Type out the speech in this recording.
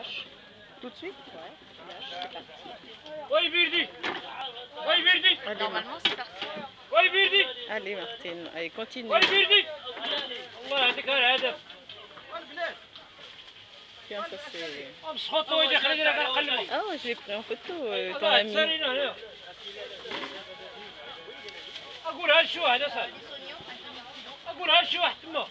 lâche. Tout de suite Ouais, tu lâches, c'est parti. Oui, Virdi Oui, Virdi Allez, Normalement, c'est parti. Oui, Virdi Allez Martine, allez continue. Oui, Virdi الله يعطيك الهدف Tiens, ça c'est... Ah ouais, je l'ai pris en photo, euh, ton ami. تسالينا هنا هذا صار أقول هل واحد تما